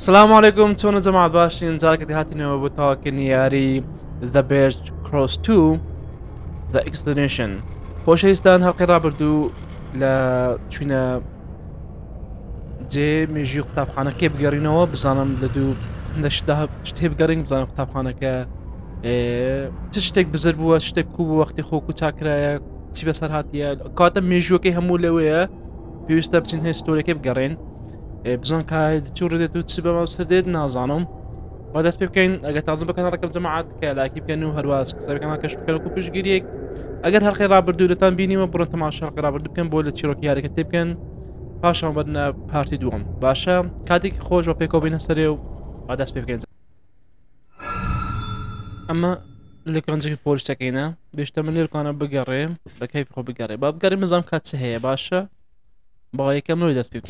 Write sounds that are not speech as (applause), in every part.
السلام عليكم چۆنە جەماعات باشین؟ جارکەتی هاتینەوە بۆ تاواکردنی یاری The Bear Cross 2 The Explanation. خۆشەویستان هەڵقی ڕابردوو لە چوینە جێ مێژی قوتابخانەکە بگەڕینەوە بزانم لە دوو شتێ بگەڕین بزانم قوتابخانەکە چ شتێک بزر بووە شتێک کو بوو وەختی خۆک و چاکرایە چی بەسەر هااتە کاتە مێژوەکەی هەموو لەوەیە پێویستە بچین هێستۆرەکەی بگەڕێن بزان کای چ ڕێت و چ بەمە سەردێت نازانم با دەست پێ بکەین ئەگە تازم ڕەکەم جەماعات کە لاکی بکەن و هەرواز قسەکان کەش بکەن و پشگیریەک ئەگەر هەرخی ڕابردوو لەتان بینیوە بڕۆ تەماشا ڕابردو بکەن بۆ لە چیرۆکی یاریکە تێ بکەن پاشان بەرنە پارتی دووەم باشە کاتێکی خۆش بە پێکۆ بینە سەرێ و با دەست پێ بکەین ئەمە لە کۆنجێکی پۆلیسەکەینە بێشتە من بگەڕێ بە کەیف خۆ بگەڕێ با بگەڕێ مزام کات هەیە باشە با یەکەم نوۆی دەست پێ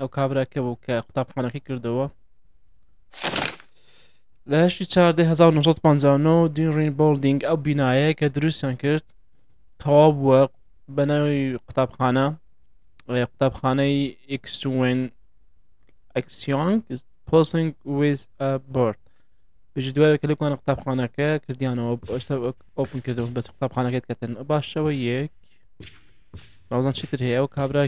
ئەو کابراکە بوو کە قوتابخانەکەی کردەوە. لە هشتی چاردە 1950 دینڕین بڵدینگ ئەو بینایە کە دروستیان کرد تەواو بووە بەناوی قوتابخانە. قوتابخانەی ئکسوێن ئەکسیۆنگ پۆسنگ ویز بۆرد بژی دوای کە لەکوانە قوتابخانەکە کردیانەوە ئێستا ئۆپن کردەوە بەس قوتابخانەکەت کەتن باشەوە یەک. ڕازان چیتر هەیە؟ و کابرا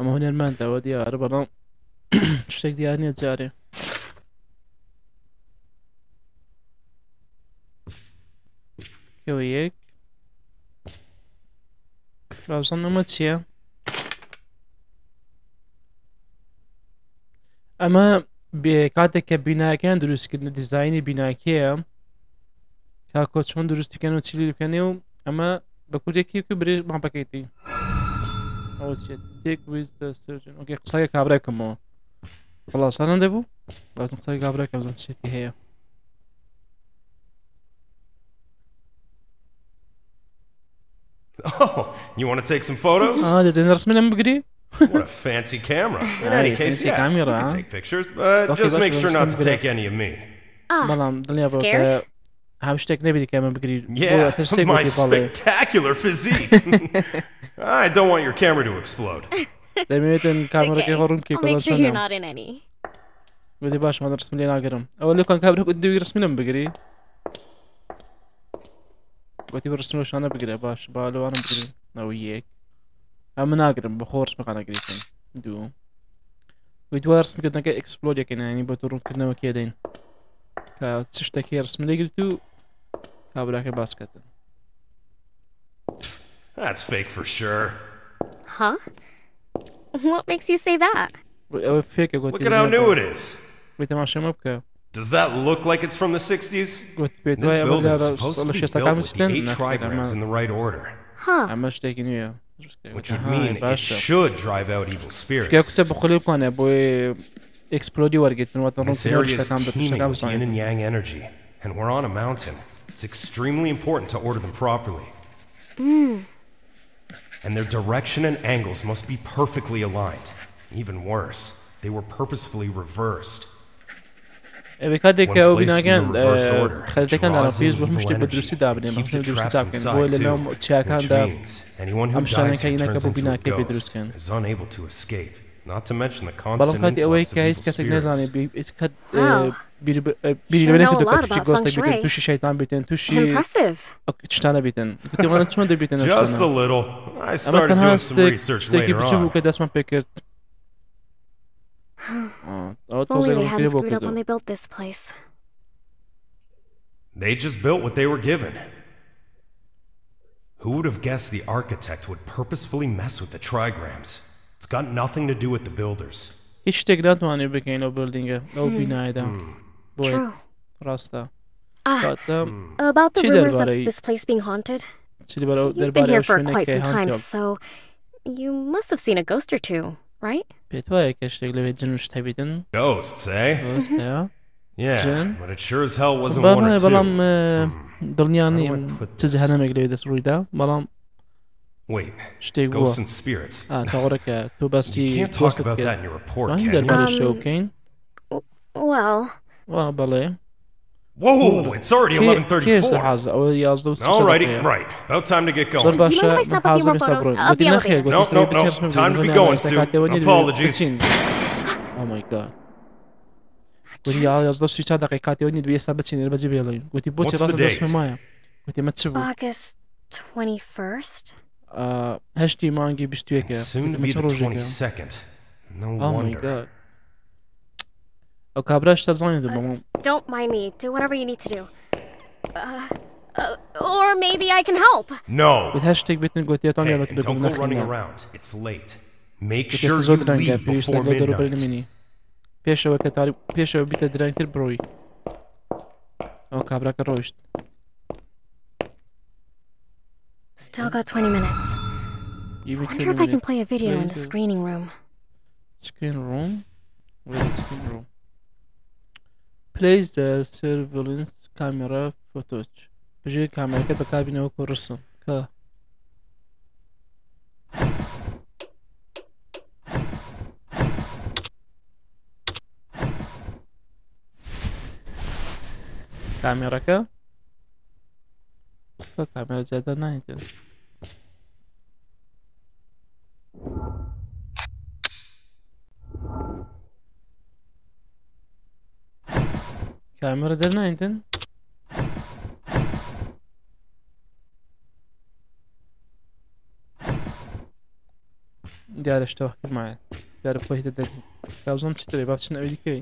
کێە ئەمە هوەرمانتەوە دیارە بەڵام (coughs) شتێک دیار نیە جارێ. کەوە یەک. ڕازان ئەمە چییە؟ ئەمە بێ کاتێک کە بیناکەیان دروستکردن دیزایانی بیناکەیە کاکۆ چۆن دروستیکەن و چیلی بکەنێ و ئەمە بە کوردێکی برێ ماپەکەیتی. تێک ویزۆکی قسای کابراکەمەوە خلاصانە دەبوو بازم قسای کابراکەم چێتی هەیە Oh, you want to take some photos? Ah, دەدەن ڕسمم بگری؟ What a fancy camera. (laughs) In any Aye, case, fancy yeah, you camera, can huh? take pictures, but Okay, just that's make what sure I was not to gonna take any of me. بەڵام دڵنیا بۆ scared? هاو شتێک نەبی کە من بگری Yeah, my spectacular physique. (laughs) I don't want your camera to explode. (laughs) دەمەوێتن کامەرەکەی Okay, هەڕوون I'll make sure you're کێ not in any. بدی باش من ڕسم لێ ناگەرم ئەوە لەکان کابرا دوی ڕسمم بگری گوتی بە ڕسمشانە بگرێ باش با لەوانم بگری ئەو یەک ئەمە ناگرم بە خۆ ڕسمەکانەگریتن دوو وی دووە ڕسمکردنەکە ئەکسپلۆریەکەنانی بۆ ڕوونکردنەوە کێ دەین کە چ شتێکی ڕسم لێگرت و How के पास कहते हैं That's fake for sure. Huh? What makes you say that? Look at how new it is. Does that look like it's from the 60s? This building is supposed to be built with the eight trigrams in the right order. Huh. Which would mean it should drive out evil spirits. This area is teeming with yin and yang energy, and we're on a mountain. It's extremely important to order them properly. And their direction and angles must be perfectly aligned. Even worse, they were purposefully reversed. ئەوێ کاتێک When کە ئەو placed in بیناکان the reverse order, خەرەکان draws داڕپێز in بۆ evil شتێک بە energy, درستی دابنێ keeps it درستی trapped چاکەن بۆ inside لە ناو too, which چیاکاندا means anyone who ئەم dies شتانەکە and هینەکە turns بۆ into a بیناکە پێ ghost دروستکەن Not to mention the constant Балахат Awake кесек не знам би искат бири-бирине куду качи гостек битен туши шайтан битен туши чтана битен. Куди мана чунда битен чтана. Just a little. I started doing some research later on. Чуку кедас ман пекер. Oh, only they hadn't screwed up when they built this place. They just built what they were given. Who would have guessed the architect would purposefully mess with the trigrams? It's got nothing to do with the builders. هیچ شتێک ناتوانێت بکەین ئەو بردینگە ئەو بینایدا بۆی True. ڕاستە Ah, کاتە about the Chi rumors of darbare- this place being haunted. چی لەبەرەوە You've been دەربارەی here ئەو for شوێنەی quite کە some time, هەندێک so you must have seen a ghost or two, right? پێت وایە کە شتێک لەوێ جنوش هەبیتن Ghosts, eh? ڕاستەیە Yeah, Jen? but it sure as hell wasn't one or بەڵێ two. بەڵام دڵنیان How do I نیم put چ this? هەنەمێک لەوێ دەست ڕوویدا بەڵام Wait, شتێک بووە ghosts and spirits. چاوەڕەکە تۆ You باسی can't talk about that in your report, can you? دەربارەی Um, شەو بکەین Well, وا بەڵێ Whoa, it's already کێ 11:34. حاز ئەوە یازدە و Alrighty, right. About time to get زۆر going. باشە mind if I snap a few حازر more ئێستا photos بڕۆین of گوتی the نەخێر elevator? No, no, no. Time to be going, Sue. Apologies. او ماي جاد گوتی یا یازدە سی چا دقی کاتیەوەنی دوێ ئێستا بچینێ بەجێ بێڵین گوتی بۆچی What's the ڕاست date? دەستمە مایە گوتی مە چ بوو August 21st? هەشتی مانگی بیستوێکە It's soon to be the 22nd. No Oh my wonder. god ئەو کابراش تا زانێت Uh, بەڵام don't mind me. Do whatever you need to do. Uh, uh, or maybe I can help. No! بێت هەر شتێک بێتن گوتیێتان Hey, یاڵەت and don't go running بێ around. It's late. Make ئێستا sure زۆر you درەنگە leave پێویستە before لە دەوروبەری midnight. منی پێشەوە کە تاری پێشەوە بیتە درەنگتر بڕۆی ئەو کابراکە ڕۆیشت Still got 20 minutes. Wonder if I can play a video in the Later. screening room. screen room where is screen room place the surveillance camera footage بژێ کامەکە بەکبینەوە کۆڕسم کە کامێرەکە کە کامێرە جادە نایێتن کامێرە دەرنایتن دیارە شتەوە مایە دیارە خۆیتە دەر کاوزم چیترێ با بچنەوەی دیکەی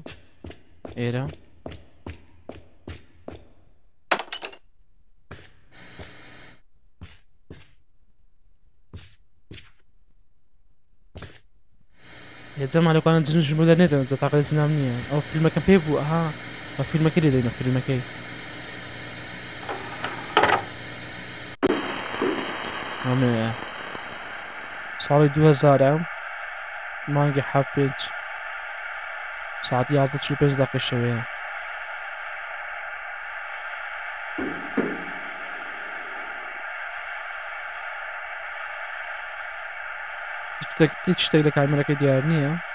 ئێرە هێزەمان لەکانە جنش بوو دەنێتن جە تاقل جنام نییە ئەو فیلمەکەم پێ بوو ئەها بە فیلمەکە لێ دەینە فیلمەکەی ئەمەیە ساڵی 2000 مانگی ح پێنج ساعت 11 چ پێنج دقی شەوەیە هیچ شتێک- هیچ شتێک لە کامێرەکەی دیار نییە.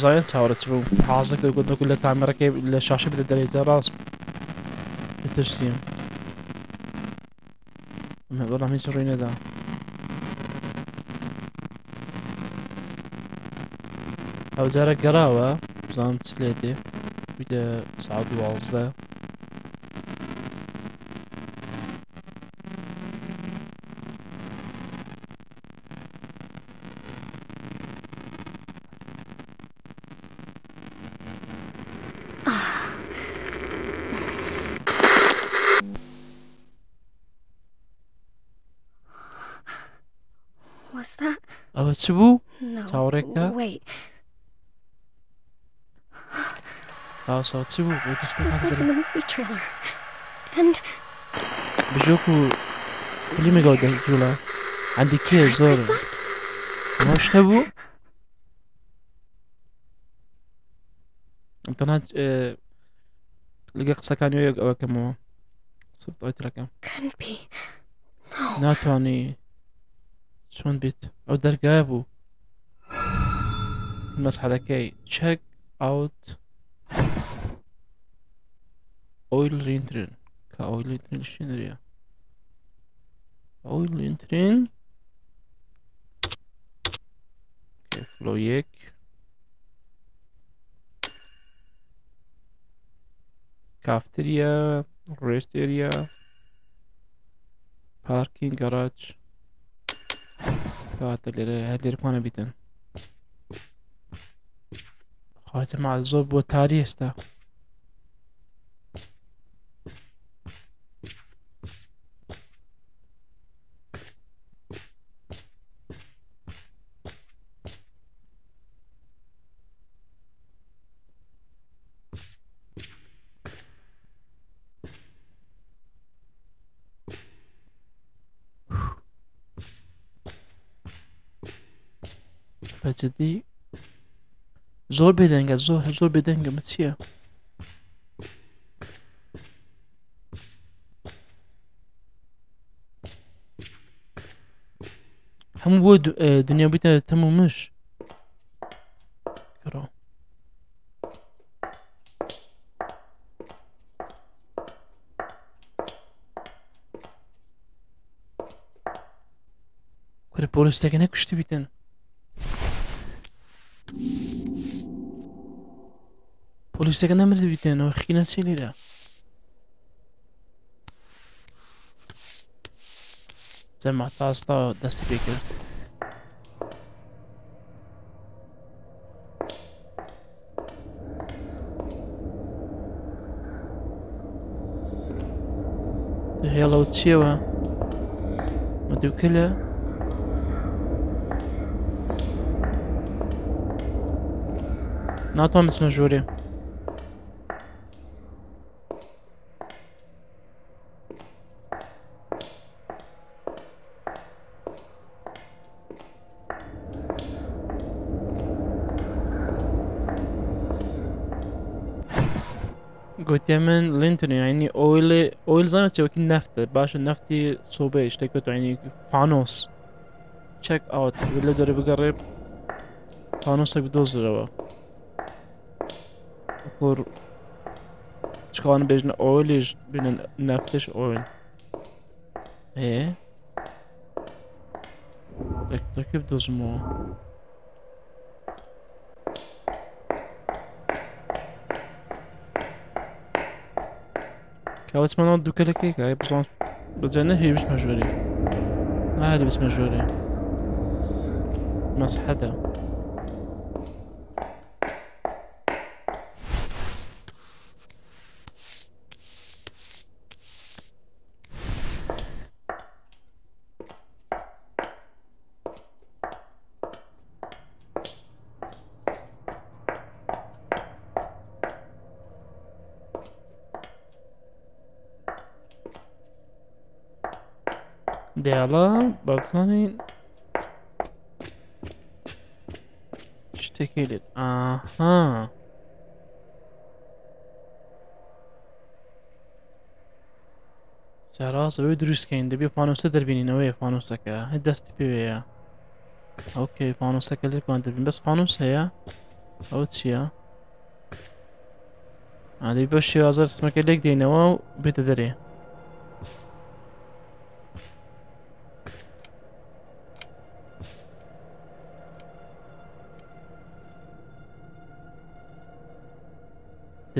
زانی زایەن چاوەڕێت بوو حازەکە گوتەکو لە کامێرەکەی لە شاشە بدە دەرێزە ڕاست بترسیم. بەڵام هیچ ڕووی نەدا ئەو جارە گەڕاوە بزانم چ لێ دێ چ بوو No. Taureka? Wait. ئاسا چ بوو بۆ It was like in the movie trailer. And بژۆکو فلیمە گەوت جوولە عندی کێ زۆر was that? ئەمە شتە بوو تەنها لەگە قسەکانی یەک ئەوەکەمەوە سڵتەکەم Couldn't be. ناتوانانی چۆن بیت ئەو دەرگای بوو مەسحەدەکەی چەک ئاوت ئۆیل ڕینترن کە ئەوی لینترین شوێنریە ئەوی لینترین فلۆ یەک کافتریا ڕێستێریا پارکینگ گەراج کاتە لێرە هەر لێرەکانە بیتن خواجە ما زۆر بۆ تاری ئێستا جدي. زور بێدەنگە زور زور بێدەنگە بە هم ود بۆ آه، دنیا بیتە مش. کڕەوە پۆلیستەکە نەکوشتی بیتن Yüksek anlamda bir tane o hikine şeyleri. Cemaat asla destek bekliyor. Hele odcięła. Modułkyle. Na tom jsme žury. ژوورێ قلت من لينتون يعني اويل اويل زي وكن نفط باش النفتي صوبه اشتكت يعني فانوس تشيك اوت ولا دوري بقرب فانوسك بدوز روا كور شكوان بيجنا اويل بين نفتش اويل ايه كيف دوز مو كاوت ما نود دوكا لكيك هاي بس بجانا هي مش مجوري ما هذا بس مجوري مسحتها Değerli baksana اشتكي لي. أها سراس اوي دروس كاين دبي فانوسه دربيني نوي فانوسك دست بي أوكي فانوسك اللي كنت بس فانوس هي أو تشيا هذه بشي ازر اسمك ليك دينوا بتدري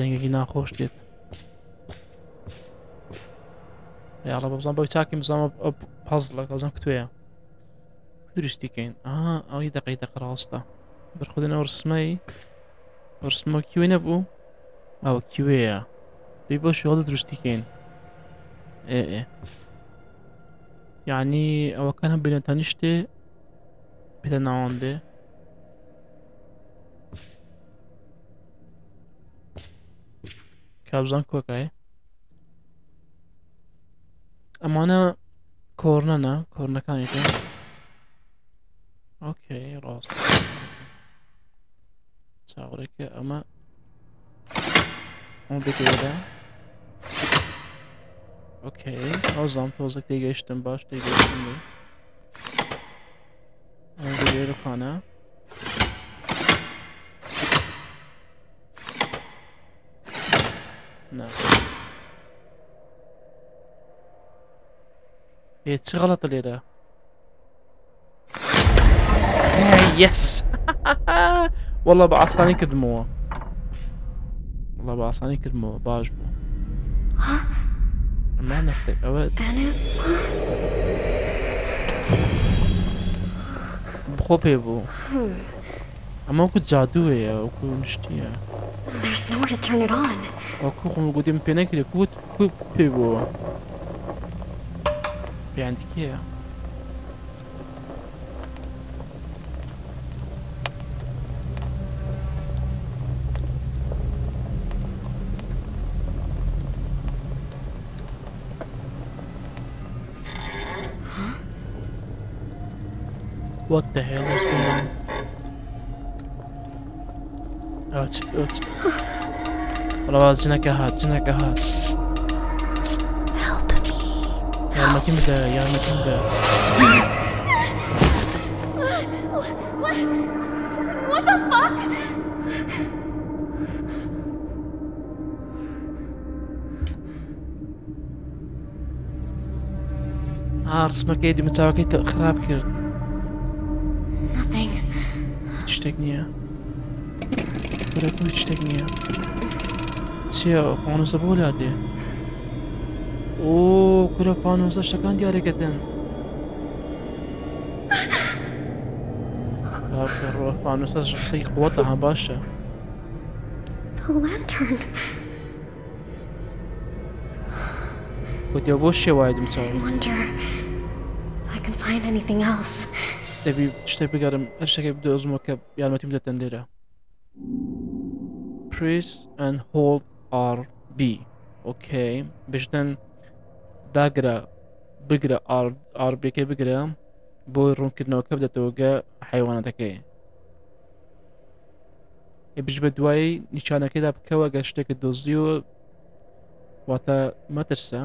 دەنگێکی ناخۆش دێت. یاڵە بەزان بەوی چاکی بزانمە پاز لەگەڵزان کتێە دروستیکەین. ئا ئەوی دەقی دەقڕاستە برخودنە ورسمەی ورسمە کیوێ نەبوو؟ ئەوە کیوەیە. دەی بۆ شوڵدە دروستیکەین. ئێ ئێ. یعنی ئەوەکان هەم بینێتانی شتێ پێدە ناوان دێ Kabzan kokaj. Amana korna na, korna kanite. Okej, okay, rast. Çağrıke ama onu da göre. Okey. O zaman tozluk diye geçtim. Baş diye geçtim. Onu da göre kana. نعم. هي چه غلط ليرة يس. (laughs) والله بعصاني كدموه. والله بعصاني كدموه باجبو (gasps) ما نفتك أود بخو بيبو أما وكو جادوه وكو نشتيه. There's nowhere to turn it on. Okurum gudim penek ile gut kup bu. Beğendik ya. What the hell is اوت اوت والله جنك هات جنك هات Help me. يا المكان بدا يا المكان بدا What the fuck? ها ڕسمەکەی دیمەچاوەکەی تە خراپ کرد Nothing. هیچ Verjetno nič tega nije. Şey Cijo, onu zaboljadi. Oo, kura panu zašakan diye hareket edin. Abi, (laughs) fanusa şey kuvvet daha başa. The lantern. Хоть я больше чего идем целый. I wonder if I can find anything else. Tabii işte bir garım her şeye bir de özüm okuyup yardım etimletten lira. Press and hold RB ئۆکەی بژدەن داگرە بگرە RBەکەی بگرە بۆی ڕوونکردنەوەکە بدەتەوەگە حیوانەتەکەی بژ بە دوایی نیشانەکەیدا بکەوە گە شتێکە دۆزیوە واتە مەترسە.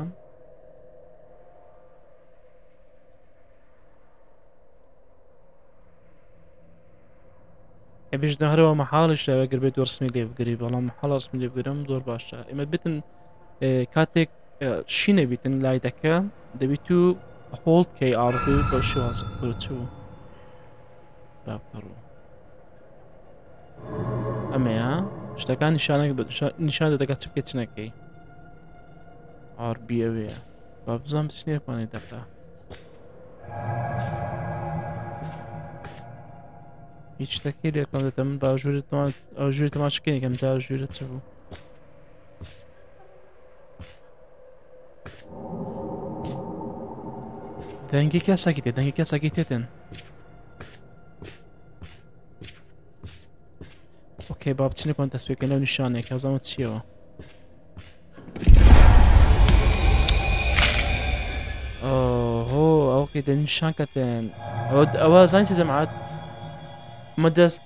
بێژدە هەرەوە مەحاڵش شەوەگەر بێت ڕسمی لێ بگری بەڵام محاڵ ڕسمی لێ بگرم زۆر باشە. ئێمە بتن کاتێک شینە بیتن لای دەکە دەبیت و هۆڵد کەی ئاڕ بە شواز چوو بابکەڕوو ئەمەیە؟ شتەکان نیشانێک نیشان دەگات چ بکەیت چنەکەی ئاربی ئەوەیە. با بزانام سنێرمانی دەکە هیچ شتێکی لێکم دەتەم باژوورت ئەوژووری تەماشکەی کەم جا ژوورە چ بوو دەنگی کەساکی تێ دەنگی کەساکی تێتن ئۆکەی با بچینە کۆن دەستپێکەکە لەو نیشانێک کەزانەوە چیەوە هۆ ئەوکەی دەنیشان کەتێن ئەوە زانانی جەماعات مە دەست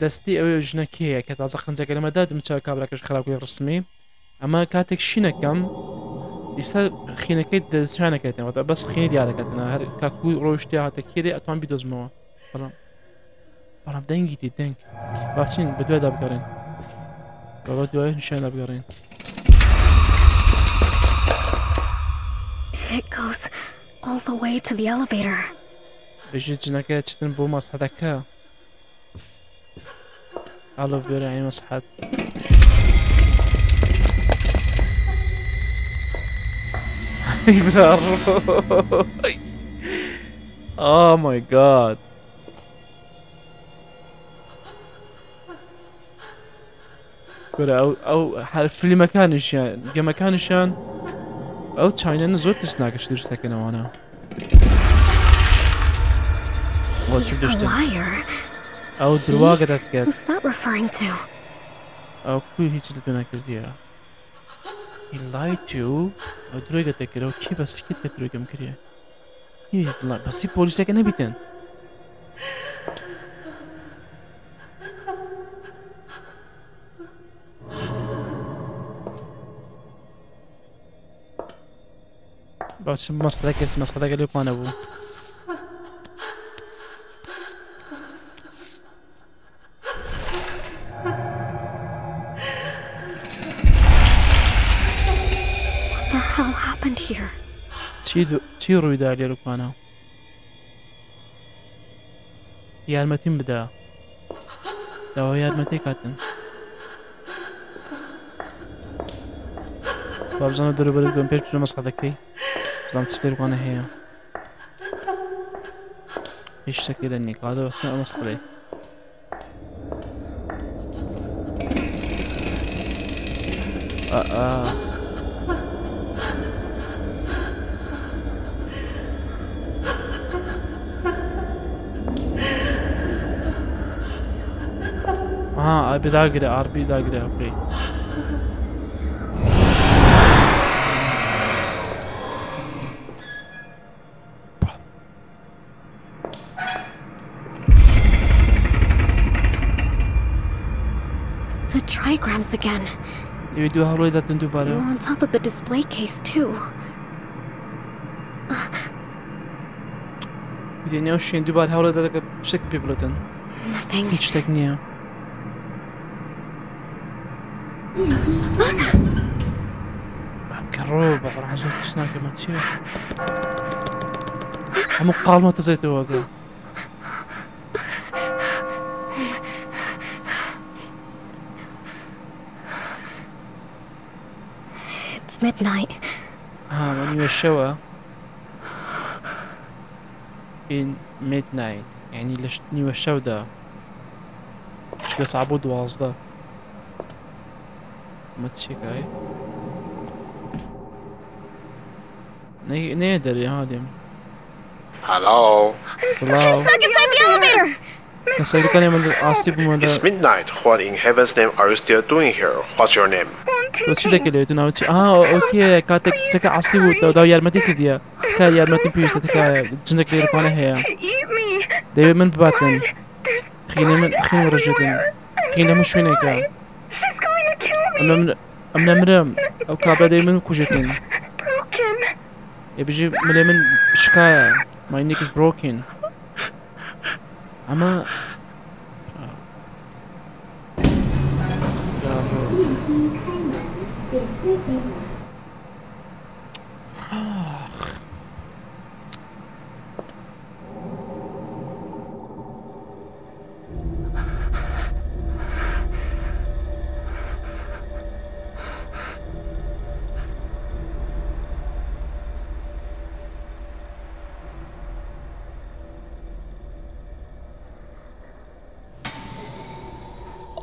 دەستی ئەوێ ژنەکەیە کە تازە خنجەکە لەمەدا دمچ کابراکەش خراپی ڕسمی. ئەمە کاتێک شینەکەم ئێستا خینەکەی دەستیانەکەێتەوە بەس خینی دیارەکەتنە هەر کاکوی ڕۆشتی هاتە کێری ئەتوان بیدۆزمەوە. بەڵام بەڵام دەنگی دی دەنگ. باچین بە دوێدا بگەڕین بەوە دوای نیشان دەبگەڕین It goes all the way to the elevator. بژی جنەکە چتن بۆ مەسحەتەکە ئاڵە بێرە مەسحەت oh my god. ئەو ئەو فیلمەکانیشیان گەمەکانیشان ئەو چاینەن زۆر دەست ناکەش درستەکەنەوەە ئەو درواگە دەکرێت Who's that referring to? ئەو کوی هیچ لە تو نەکردیە He lied to you ئەو درۆیگە دەکرەوە کی بەسیکت کە درۆگەم کردە بەسی پۆلیسەکە نەبیتن باش مەسقەکەت مەسقەکە لێکوانە بوو What چی ڕوویدا لێرەکوانە یارمەتیم بدە داوا یارمەتی کاتن بابزانە دەروبەر بم پێش بچونە مەسقەکەی بزان چ لێرەکوانە هەیە هیچ شتێکی لە نیکادە بەسە ئەمە Aha bir daha gire bir daha gire abi. The trigrams again. You do how that into bar. You're on top of the display case too. Daniel Shane do about how that like a sick people then. Nothing. Each tak niye? zo snakken met je. Om ook kalm te zitten ook. It's midnight. Ah, we hebben een show. In midnight. يعني ليش نيو الشودة مش قص عبود واصدة ما تشيك هاي ندري هادم Hello. Hello. I'm stuck inside the elevator. It's midnight. What in heaven's name are you still doing here? What's your name? وشي داك اللي تنا وشي آه أوكي كاتك تكا عصي وتو داو يار متي كديا تكا يار من مش أو دايما Я бежи млемен шкая. My neck is broken. Ama... Ja, bro.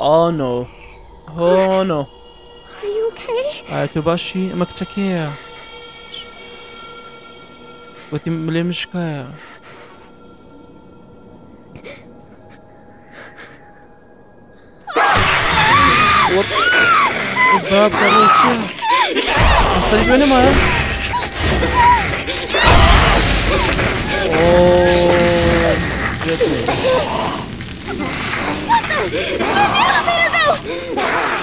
Oh no. Oh no. Are you okay? A Tobashi Maktakia. Watim Limshkaya. Вот. Да, короче. Кстати, понимаю. О,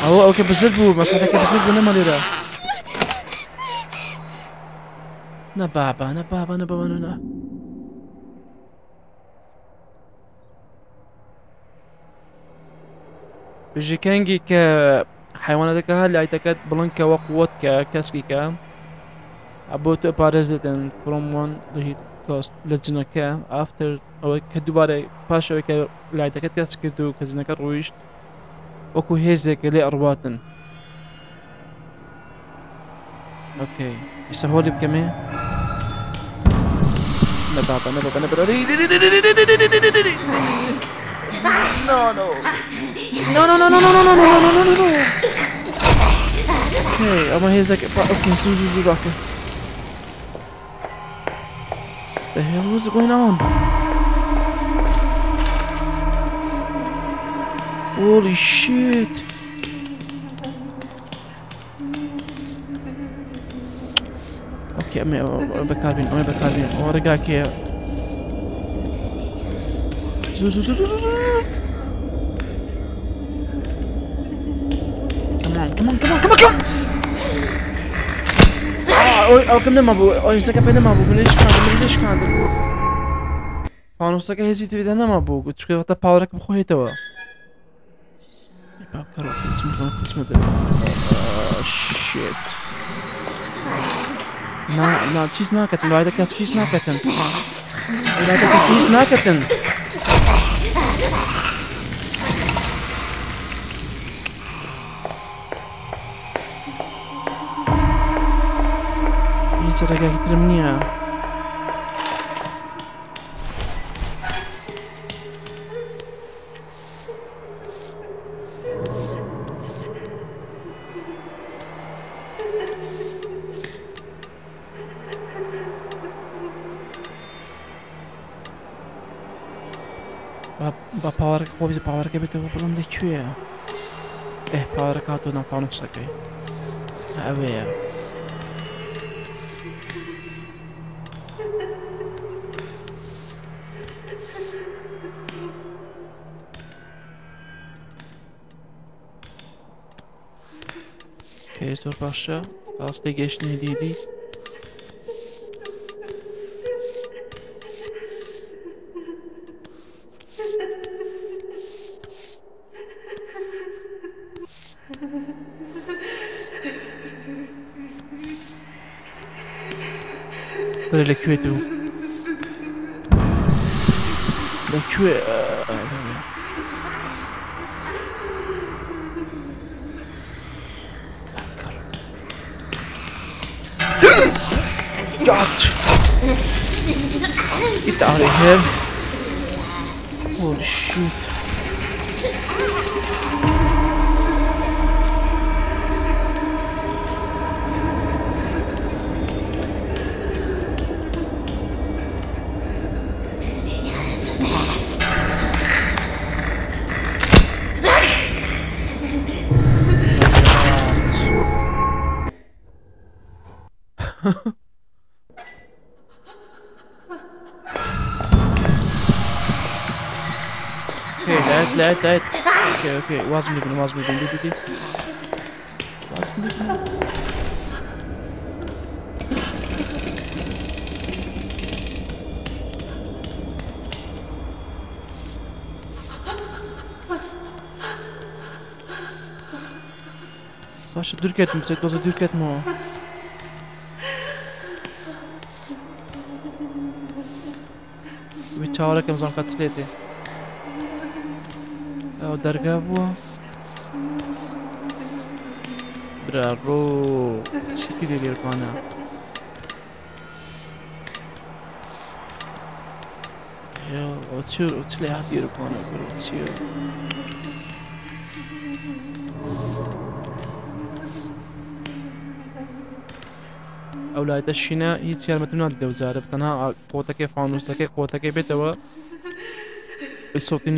Aho, eu que observo, mas até que observo na maneira. Na baba, na baba, na baba, na. na. بژەکەنگی کە حیوانەتەکە هەر لایتەکەت بڵند کە وە قوت كاسكي کەسکی کە ئە بۆ تۆ پارێزێتن کڕۆمۆن دهیت کۆست لە جنەکە ئافتر ئەوە کە دووبارە پاشەوەی کە لایتەکەت کەس کرد و کە جنەکە ڕۆیشت وەکو هێزێکە لێ ئەڕواتن ئۆکەی ئیستا هۆلی بکەمێ نە بابا نە بابا نە بابا No, no, no, no, no, no, no, no, no, no, no, no. Okay, ama hezek okay, zu, zu, zu, the hell was going on? Holy shit! Okay, I'm here. Oh, I'm oh, here. I'm here. I'm here. I'm here. Come on, come on, come on, come on, come on! Alkem nema bu. Oyunsa kape nema bu. Bunu işkandı. Bunu işkandı. Fanusa ka hezi tvida nema bu. Çünkü hatta power up bu heyte var. Yapam karo. Kısmı konu kısmı da. Shit. Na, na, çiz nakatın. Vayda kaskı hiç nakatın. Vayda kaskı hiç nakatın. será que aqui termina? با پاور خب بده پاور که بده بلون ده کیه اه پاور که تو نپانو سکی اوه sur par chat. Azt égesni Didi. La est où La est... God! Get out of here! Holy shit! dead, dead. Okay, okay, it was moving, it was moving. Did, did, did. It was moving. Taşı dürk etmiş, etmezse dürk etme o. Ve çağırarak emzam katil edeyim. بووە برا ڕۆ چیکی لێ لێرپانە چ چ لێ هاتی ئێرپانە چیە ئەو لایتە شینە هیچ یارمەتون نات دەوجارە تەنها قۆتەکەی فانوستەکەی قۆتەکەی بێتەوە سۆتی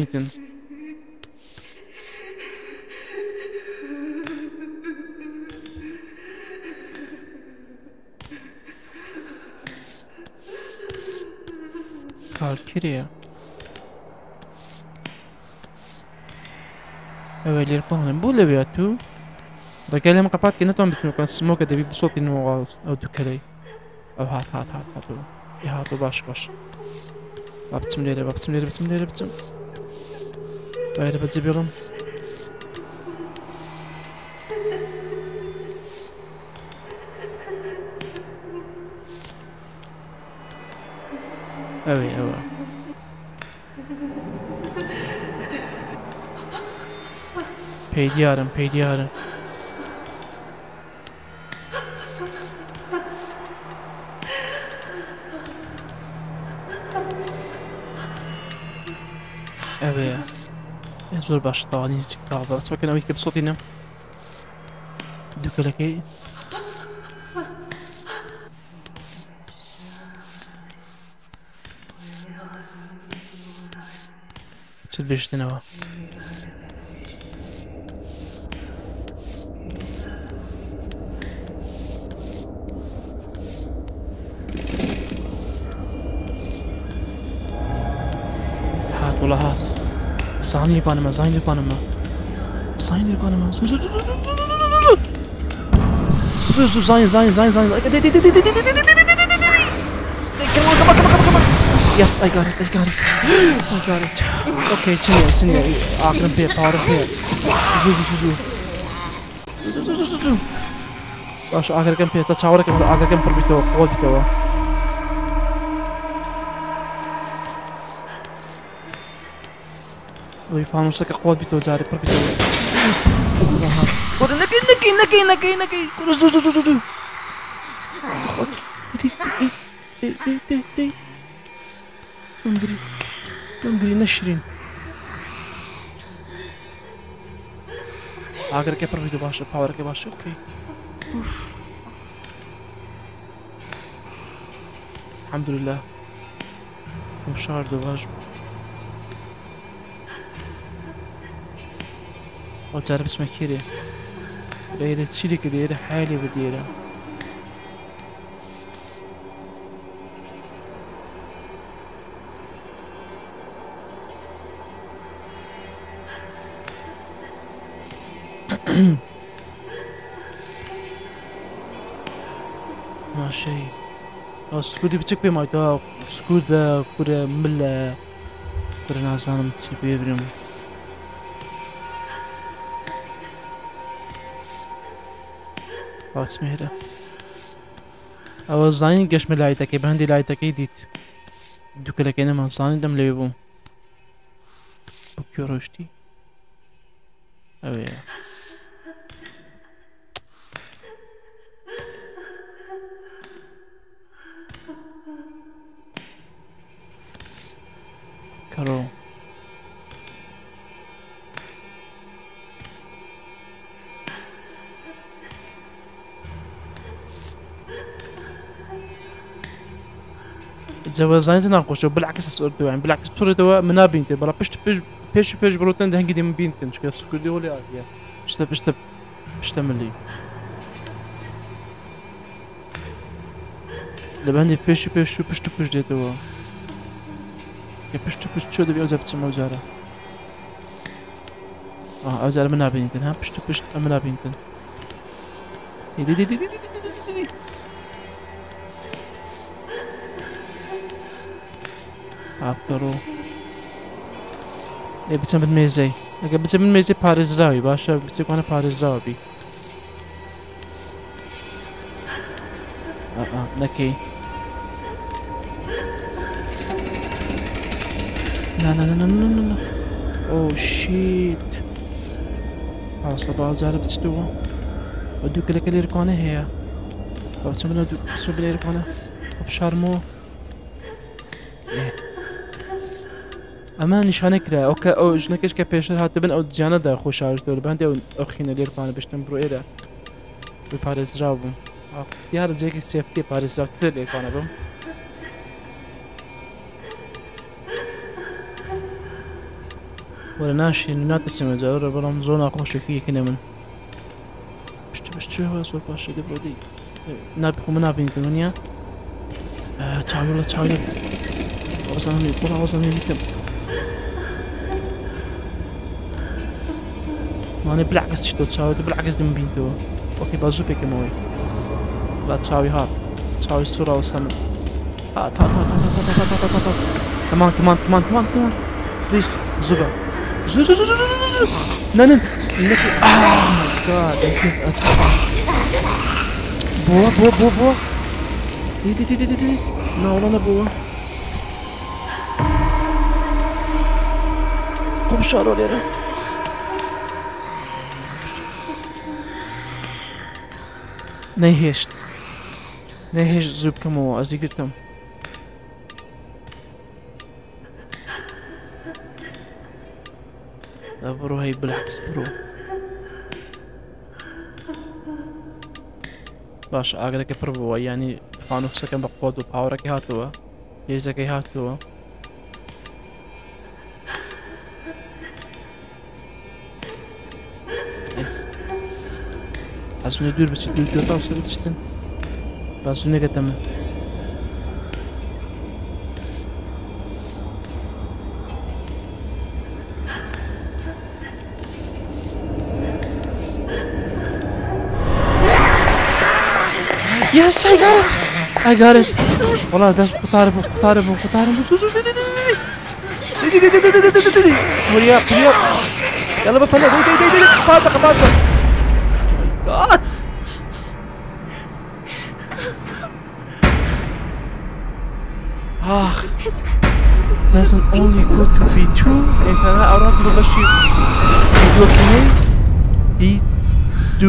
Valkyria. اوه لير بانم بولا بياتو رجال لما قطعت كنا توم بتنو كان سموك دبي بصوتي انه غاز او دكلي او هات هات هات هاتو يا هاتو باش باش بابتم ليرة بابتم ليرة بابتم ليرة بابتم بايرة بتزيب aveva. Peydiarım, peydiarım. Evet. En zor başta, en zor başta. Sonra ben bir kapsot inim. Dükkan Priştine var. Hat ula hat. Saniye panıma, saniye panıma. Saniye panıma. Sus sus sus sus sus. Sus sus saniye saniye saniye saniye. Yes, I got it, I got it. I got it. Sinne. Akren P, power P. Zu, zu, zu, zu. Zu, zu, zu, zu, zu. باش آخر كم بيتا تشاورا كم آخر كم بربيتو قول بيتو وي فانوسك قوات بيتو زاري بربيتو كورو نكي نكي نكي نكي نكي كورو زو زو زو زو زو آخر كم بربيتو باشا باور كم باشا أوكي. أوف. الحمد لله. مشاعر دواج وتعرف اسمه كيري؟ ليلة تشيلي كديرة حالي بديرة ماشي أو سکوودی بچک پێم مایتەوە سکوود لە مل لە نازانم چی پێبرم پاسمێرە ئەوە زانین گەشتمە لایەتەکەی بە هەندی لایەتەکەی دیت جوازان زين نقوشو بالعكس سورتو يعني بالعكس سورتو منا بينتي برا باش تبيش بيش بيش بروتين ده هنجي دي من بينتي مش كده سكر دي ولي عادي باش تب باش تب باش تملي دابا هني بيش بيش باش تبيش دي توا باش تبيش تشو دبي اوزا بتسمى وزارة اه اوزا منا بينتي ها باش تبيش منا بينتي دي دي دي دي دي عبرو اي بتم بالميزي اگر بتم بالميزي پارز راوي باشا بتكون پارز راوي بي آه آه نكي لا لا لا لا لا لا اوه شيت أو صباح زارب تشتوا ودوك لك الاركونه هي بتم بنادو بتم بالاركونه بشارمو ئەمە نیشانێکرا ئەوکە ئەو ژنەکەش کە پێشتر هاتبن ئەو جیانەدا خۆشاوشتەوە بەندێ ئەو خینە لێرپانە بشتم بڕێرە بە پارێزرا بووم دیارە جێکی سێفتی پارێزراوتر لێکانە بم وەرە ناشین ناتەسمە جارە بەڵام زۆر ناخۆشێکی یەکنە من پشت پشت زۆر پاشە دەبڕۆدی نابخۆ من نبینیتە منە چاوی لە چاوی ئەوزانانی بڕ ئەوزانێ بکەم No nie black jest to cały, to black jest tym bintu. O chyba żupie mój. Dla cały hard. Cały surał sam. A, ta, ta, ta, ta, ta, ta, ta, ta, ta. Come on, come on, come on, come on, come on. Please, zuba. Zu, zu, zu, zu, zu, zu. No, no. Oh my god, I did that's Boa, boa, boa, boa. Di, di, di, di, di, di. Não, não é boa. Como chorou, galera? نەیهێشت هو هو بکەمەوە ئەزیگرتم بڕۆ هاي بالعكس برو باش أقدر كبر بووە ینی فانوکسەکەم بە قۆت و پاورەکە هاتووە هاتوا هاتووە אז הוא נדיר בצ'יטים אותה עושה בצ'יטים ואז הוא נגד דמה Yes, I got it! I got it! Valla ders kurtarım, kurtarım, kurtarım. Sus, sus, dedi, dedi, dedi, dedi, dedi, dedi, dedi, dedi, buraya, buraya. Yalla bak, pala, dedi, dedi, dedi, dedi, dedi, person only go to B2 انت أنا اراد مباشر فيديو do B2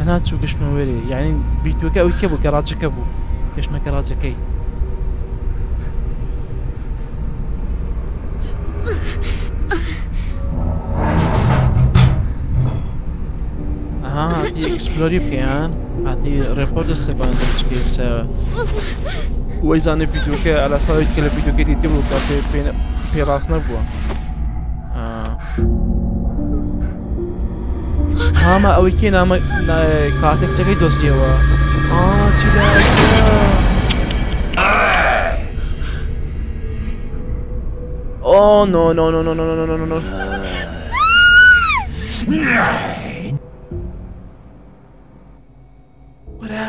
هنا تسو كش موري يعني B2 كاو كابو كراتش كبو كش ما كراتش كي أها دي اكسبلوري بيان هاتي ريبورت سبان دمشكي سوا فيديو كي على اساس كل فيديو كي تيتبو كافي بين في راسنا بوا آه. هاما ئەوەی کێ نامە کاتێک جەکەی دۆستیەوە ئۆ نۆ نۆ نۆ نۆ نۆ نۆ نۆ نۆ وەرە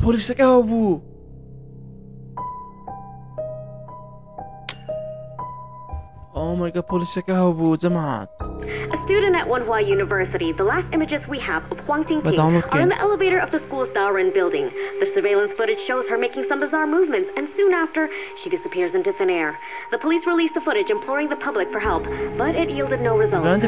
پۆلیسەکەەوە بوو A student at Wanhua University, the last images we have of Huang Tingting are in the elevator of the school's Daoren building. The surveillance footage shows her making some bizarre movements, and soon after, she disappears into thin air. The police released the footage imploring the public for help, but it yielded no results. Bence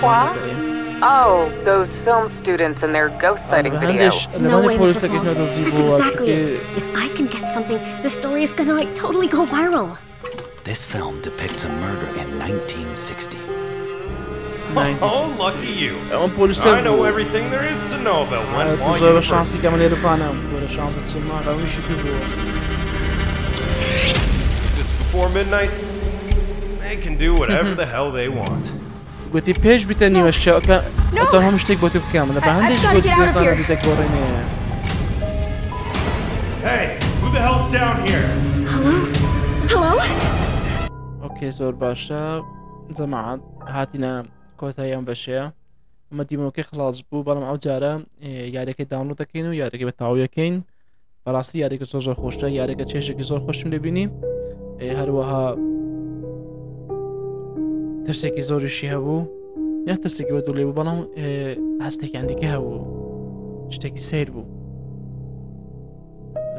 Hua Oh, those film students and their ghost sighting video. No way, Mrs. That's exactly it. If I can get something, the story is gonna like totally go viral. This film depicts a murder in 1960. Oh, lucky you. I know everything there is to know about one uh, to Dużo szans i kamery a chance szans od Simara i się było. If it's before midnight, they can do whatever the hell they want. گوتی پێش بیتە نیوە شەکە ئەتە هەموو شتێک بۆ تو بکەم. لە بە هەندێک gotta get out of here. بیتە گۆڕێنێ Hey, who the hell's down here? Hello? ئۆکێ زۆر باشە. جەماعات هاتینە کۆتایی ئەم بەشەیە. ئەمە دیمەکەی خلاص بوو بەڵام ئەو جارە یاریەکەی داونو دەکەین و یاریەکەی بە تاویەکەین بەڕاستی یاریکە زۆر زۆر خۆشتە یاریەکە چێشێکی زۆر خۆشم لێبینی هەروەها ترسێکی زۆریشی هەبوو؟ یان ترسێکی بە دوو لێ بوو بەڵام هەستێکیان دیکە هەبوو شتێکی سیر بوو.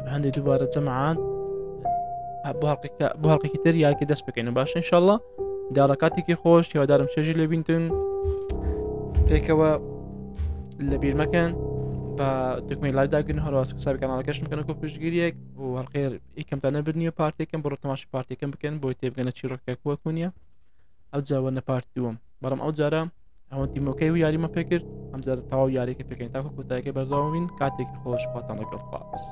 لە هەندێک دووبارە جەماعات بۆ هەڵقێکی تر یاکی دەست بکەین باش انشاءله داڵەکاتێکی خۆش هیوادارم چێژی لێبینتن پێکەوە لە بیر مەکەن. بە دکمی لای داگرن هەرواز کەسابی کانالەکەش مکەن کۆ پشتگیریەک. و هەڵقێر ئیکەمتا نەبرنیە پارتێکم بۆ تەماشی پارتێکم بکەن. بۆی تێبگەنە چیرۆکە کووەکوونیە ئەو جاوە نەپارت دووەم بەڵام ئەو جارە ئەوە دیمۆکەی و یاریمە پێکرد ئەم جارە تاوا یاریکە پێکەین تاکە کوتایەکە بەرداوین کاتێکی خۆش خواتان لەگەڵ پاس.